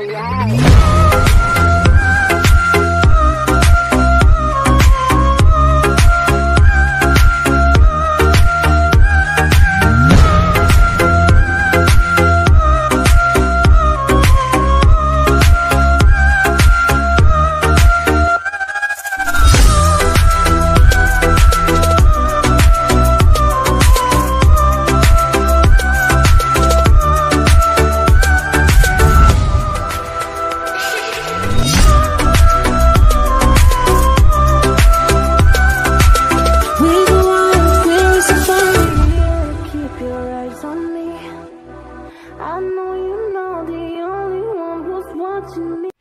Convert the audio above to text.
yeah. I know you know the only one who's watching me.